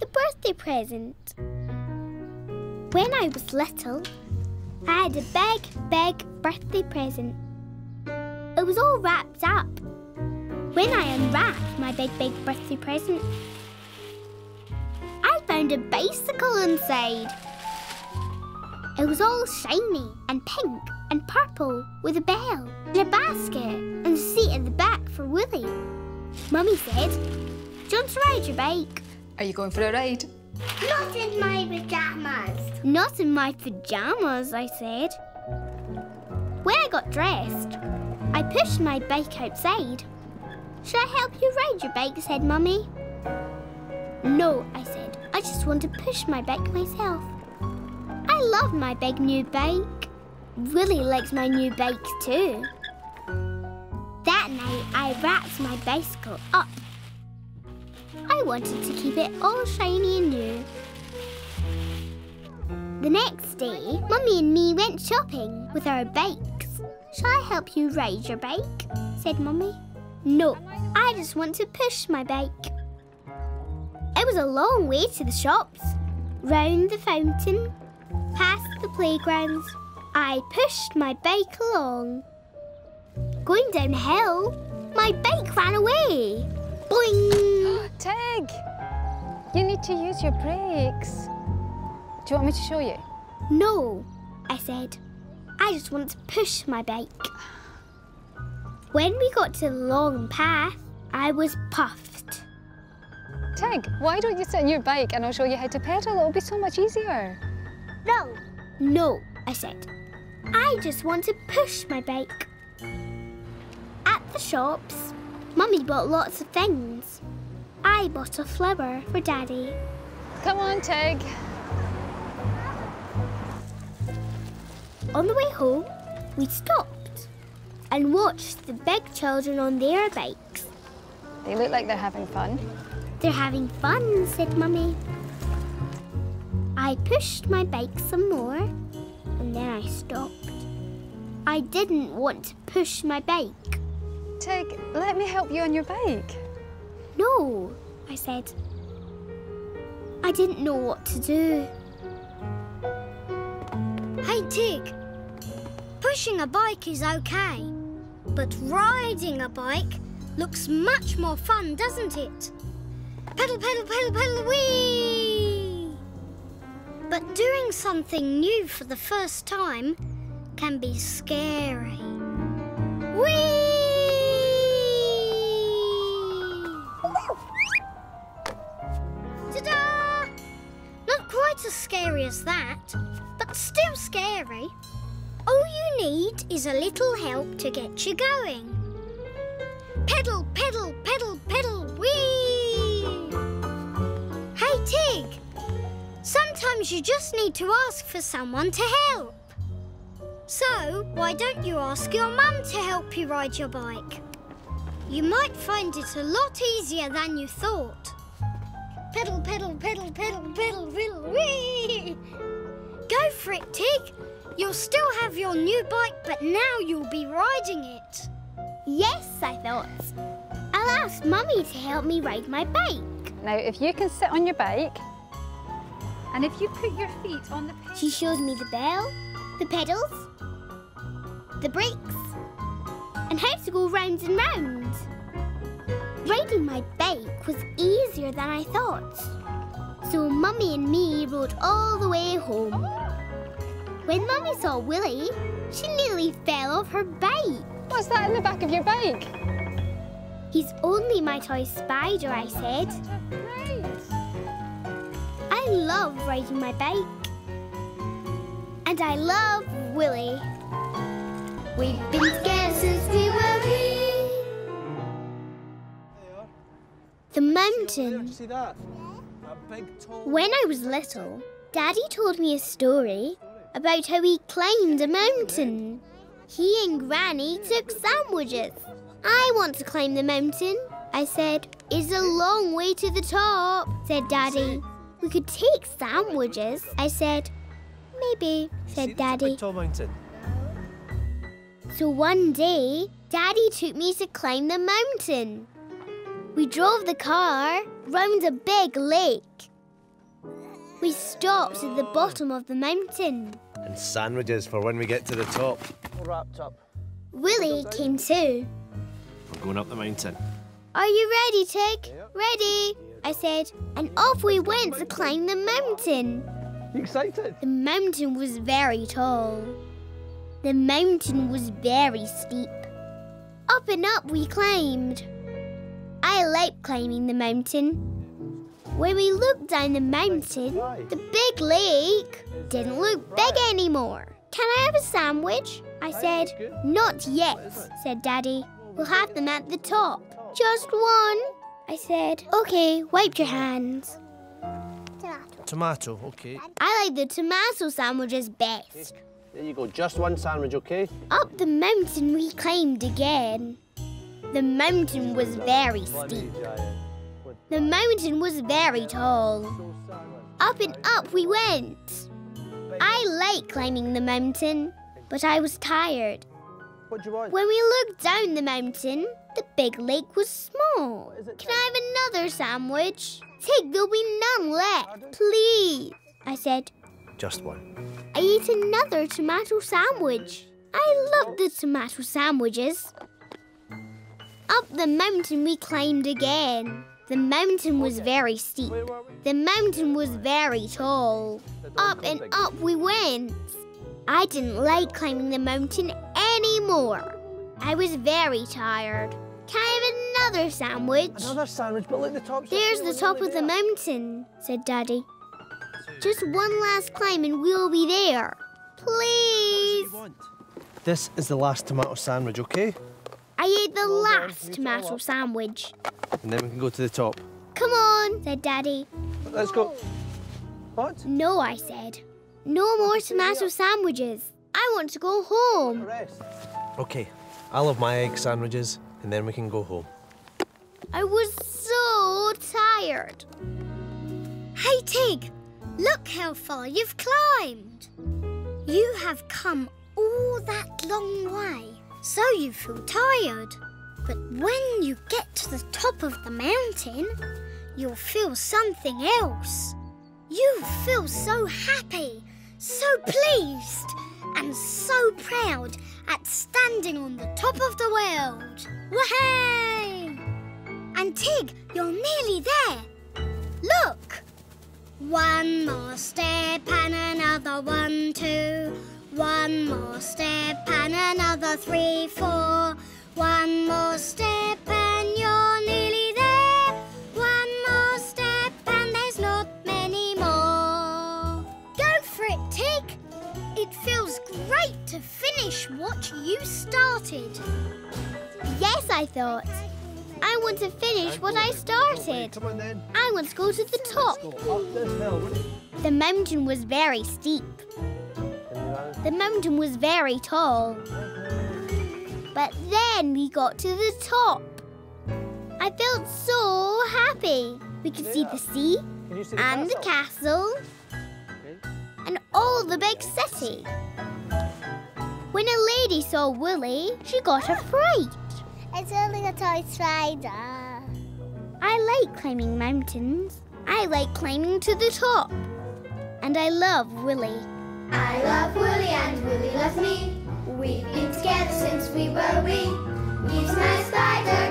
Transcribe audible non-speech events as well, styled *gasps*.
the birthday present. When I was little, I had a big, big birthday present. It was all wrapped up. When I unwrapped my big, big birthday present, I found a bicycle inside. It was all shiny and pink and purple with a bell and a basket and a seat at the back for Woolly. Mummy said, Do you want to ride your bike? Are you going for a ride? Not in my pyjamas. Not in my pyjamas, I said. When I got dressed, I pushed my bike outside. Should I help you ride your bike? said Mummy. No, I said. I just want to push my bike myself. I love my big new bike. Woolly likes my new bike too. That night, I wrapped my bicycle up. I wanted to keep it all shiny and new. The next day, Mummy and me went shopping with our bikes. Shall I help you ride your bike? said Mummy. No, I just want to push my bike. It was a long way to the shops, round the fountain, past the playgrounds. I pushed my bike along. Going downhill, my bike. Tig! You need to use your brakes. Do you want me to show you? No, I said. I just want to push my bike. When we got to the long path, I was puffed. Tig, why don't you sit on your bike and I'll show you how to pedal? It'll be so much easier. No. No, I said. I just want to push my bike. At the shops, Mummy bought lots of things. I bought a flower for Daddy. Come on, Tig. On the way home, we stopped and watched the big children on their bikes. They look like they're having fun. They're having fun, said Mummy. I pushed my bike some more and then I stopped. I didn't want to push my bike. Tig, let me help you on your bike. No, I said. I didn't know what to do. Hey, Tig. Pushing a bike is okay, but riding a bike looks much more fun, doesn't it? Pedal, pedal, pedal, pedal, whee! But doing something new for the first time can be scary. Whee! Need is a little help to get you going. Pedal, pedal, pedal, pedal, whee! Hey, Tig! Sometimes you just need to ask for someone to help. So, why don't you ask your mum to help you ride your bike? You might find it a lot easier than you thought. Pedal, pedal, pedal, pedal, pedal, pedal, whee! Go for it, Tig. You'll still have your new bike, but now you'll be riding it. Yes, I thought. I'll ask Mummy to help me ride my bike. Now, if you can sit on your bike, and if you put your feet on the... She showed me the bell, the pedals, the brakes, and how to go round and round. Riding my bike was easier than I thought. So Mummy and me rode all the way home. Oh. When Mummy saw Woolly, she nearly fell off her bike. What's that in the back of your bike? He's only my toy spider, I said. I love riding my bike. And I love Woolly. We've been together since we were wee. The mountain. See that? A big tall. When I was little, Daddy told me a story about how he climbed a mountain. He and Granny took sandwiches. I want to climb the mountain, I said. It's a long way to the top, said Daddy. We could take sandwiches, I said. Maybe, said Daddy. Big tall mountain. So one day, Daddy took me to climb the mountain. We drove the car round a big lake. We stopped at the bottom of the mountain. And sandwiches for when we get to the top. All wrapped up. Woolly came too. We're going up the mountain. Are you ready, Tig? Ready, I said, and off we went to climb the mountain. You excited? The mountain was very tall. The mountain was very steep. Up and up we climbed. I like climbing the mountain. When we looked down the mountain, the big lake didn't look big anymore. Can I have a sandwich? I said. Not yet, said Daddy. We'll have them at the top. Just one, I said. Okay, wipe your hands. Tomato, Tomato, okay. I like the tomato sandwiches best. There you go. Just one sandwich, okay? Up the mountain we climbed again. The mountain was very steep. The mountain was very tall. Up and up we went. I like climbing the mountain, but I was tired. What do you want? When we looked down the mountain, the big lake was small. Can I have another sandwich? Tig, there'll be none left. Please, I said. Just one. I ate another tomato sandwich. I love the tomato sandwiches. Up the mountain we climbed again. The mountain was very steep. The mountain was very tall. Up and up we went. I didn't like climbing the mountain anymore. I was very tired. Can I have another sandwich? Another sandwich, but look, the top. There's the top of the mountain, said Daddy. Just one last climb and we'll be there. Please. This is the last tomato sandwich, okay? I ate the last tomato sandwich. And then we can go to the top. Come on, said Daddy. Let's go. What? No, I said. No more tomato sandwiches. I want to go home. Okay, I'll have my egg sandwiches, and then we can go home. I was so tired. Hey, Tig, look how far you've climbed. You have come all that long way, so you feel tired. But when you get to the top of the mountain, you'll feel something else. You feel so happy, so pleased, and so proud at standing on the top of the world. Wahey! And Tig, you're nearly there. Look! One more step and another one, two. One more step and another three, four. One more step and you're nearly there. One more step and there's not many more. Go for it, Tig. It feels great to finish what you started. Yes, I thought. I want to finish what I started. Come on then. I want to go to the top. Up this hill. The mountain was very steep. The mountain was very tall. But then we got to the top. I felt so happy. We could see the sea Can you see and the castle and all the big city. When a lady saw Woolly, she got *gasps* a fright. It's only a toy spider. I like climbing mountains. I like climbing to the top. And I love Woolly. I love Woolly and Willie loves me. We've been together since we were wee. He's my spider.